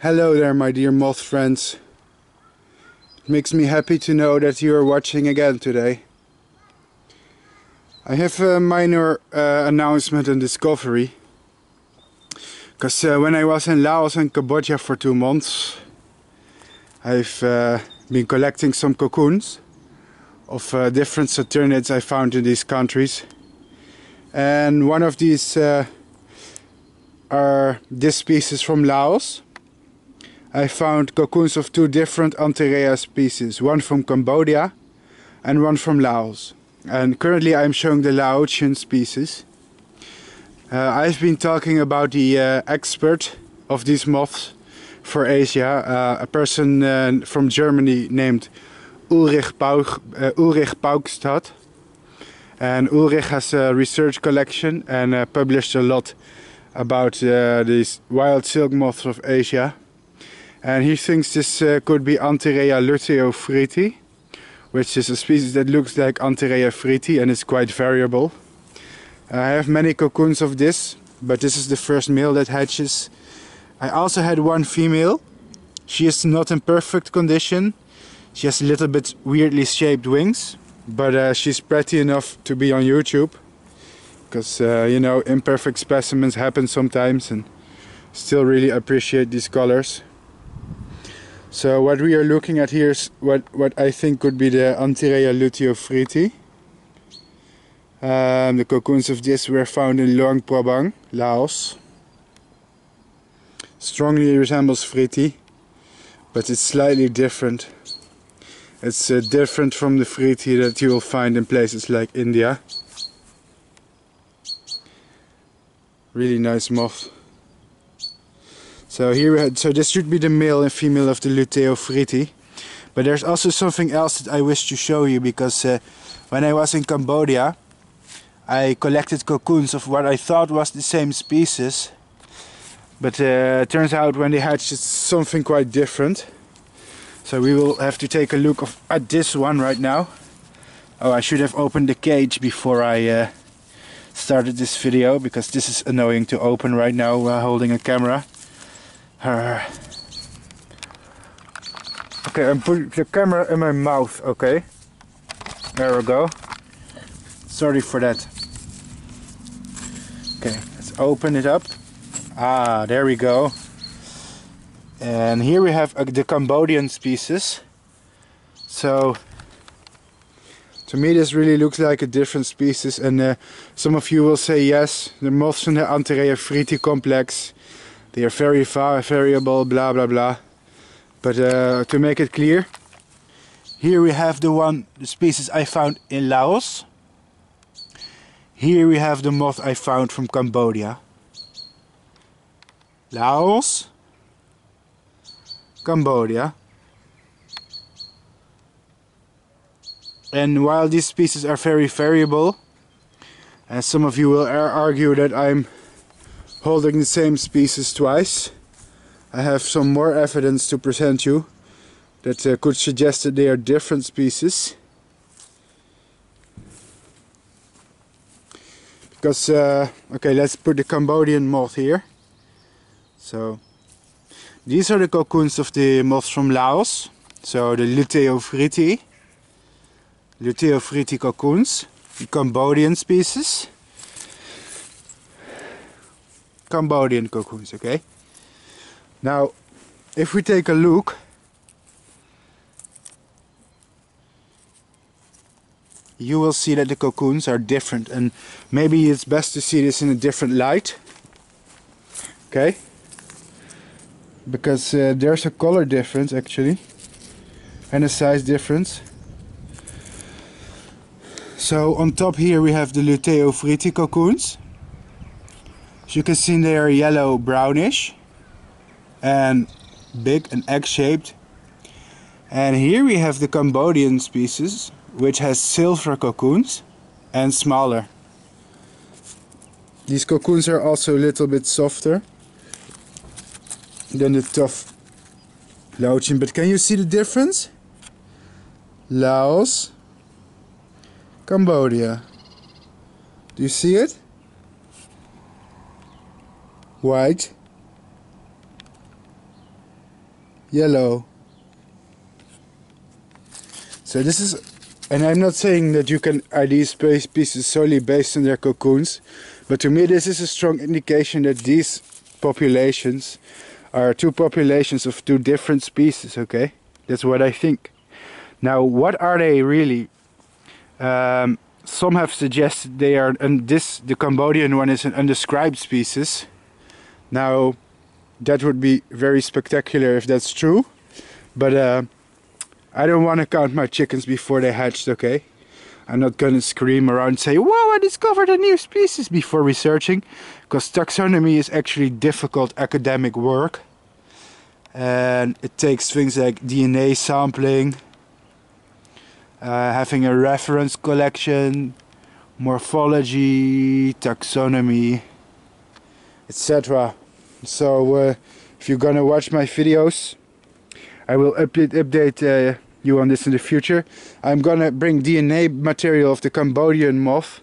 Hello there my dear moth friends. It makes me happy to know that you are watching again today. I have a minor uh, announcement and discovery. Because uh, when I was in Laos and Cambodia for two months, I've uh, been collecting some cocoons of uh, different Saturnids I found in these countries. And one of these uh, are this species from Laos I found cocoons of two different Antheraea species, one from Cambodia and one from Laos. And currently I'm showing the Laotian species. Uh, I've been talking about the uh, expert of these moths for Asia, uh, a person uh, from Germany named Ulrich, Paug, uh, Ulrich. And Ulrich has a research collection and uh, published a lot about these wild silk moths of Asia and he thinks this uh, could be Antheraea luteofrithi which is a species that looks like Antheraea frithi and is quite variable. I have many cocoons of this but this is the first male that hatches. I also had one female. She is not in perfect condition. She has a little bit weirdly shaped wings but uh, she's pretty enough to be on YouTube because uh, you know imperfect specimens happen sometimes and still really appreciate these colors. So what we are looking at here is what, what I think could be the Antheraea luteofrithi. Um, the cocoons of this were found in Luang Prabang, Laos. Strongly resembles frithi, but it's slightly different. It's uh, different from the frithi that you will find in places like India. Really nice moth. So here we had, so this should be the male and female of the Luteofrithi. But there's also something else that I wish to show you because uh, when I was in Cambodia I collected cocoons of what I thought was the same species. But uh, it turns out when they hatch it's something quite different. So we will have to take a look of, at this one right now. Oh, I should have opened the cage before I uh, started this video because this is annoying to open right now while holding a camera Okay, I'm putting the camera in my mouth, okay? There we go. Sorry for that. Okay, let's open it up. Ah, there we go. And here we have uh, the Cambodian species. So, to me this really looks like a different species and uh, some of you will say yes, the moths in the Antheraea frithi complex they are very variable, blah blah blah. But uh, to make it clear, here we have the one, the species I found in Laos. Here we have the moth I found from Cambodia. Laos, Cambodia. And while these species are very variable, and some of you will argue that I'm holding the same species twice. I have some more evidence to present you that uh, could suggest that they are different species. Because, uh, okay, let's put the Cambodian moth here. So, these are the cocoons of the moths from Laos. So, the Luteofrithi. Luteofrithi cocoons, the Cambodian species. Cambodian cocoons, okay? Now, if we take a look, you will see that the cocoons are different and maybe it's best to see this in a different light okay? Because uh, there's a color difference actually and a size difference. So on top here we have the Luteofrithi cocoons as you can see they are yellow brownish and big and egg-shaped. And here we have the Cambodian species which has silver cocoons and smaller. These cocoons are also a little bit softer than the tough Laotian. But can you see the difference? Laos, Cambodia. Do you see it? White yellow. So this is, and I'm not saying that you can ID space pieces solely based on their cocoons, but to me this is a strong indication that these populations are two populations of two different species, okay? That's what I think. Now, what are they really? Um, some have suggested they are, and this, the Cambodian one is an undescribed species. Now, that would be very spectacular if that's true, but uh, I don't want to count my chickens before they hatched, okay? I'm not gonna scream around and say, wow, I discovered a new species before researching, because taxonomy is actually difficult academic work. And it takes things like DNA sampling, uh, having a reference collection, morphology, taxonomy, etc. So uh, if you're gonna watch my videos, I will update, update uh, you on this in the future. I'm gonna bring DNA material of the Cambodian moth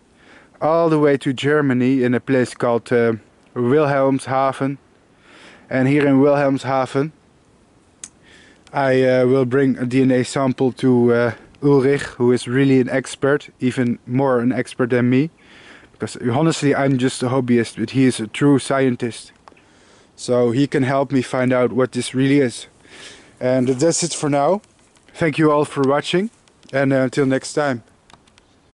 all the way to Germany in a place called uh, Wilhelmshaven. And here in Wilhelmshaven, I uh, will bring a DNA sample to uh, Ulrich, who is really an expert, even more an expert than me. Because honestly, I'm just a hobbyist, but he is a true scientist. So he can help me find out what this really is. And that's it for now. Thank you all for watching and uh, until next time.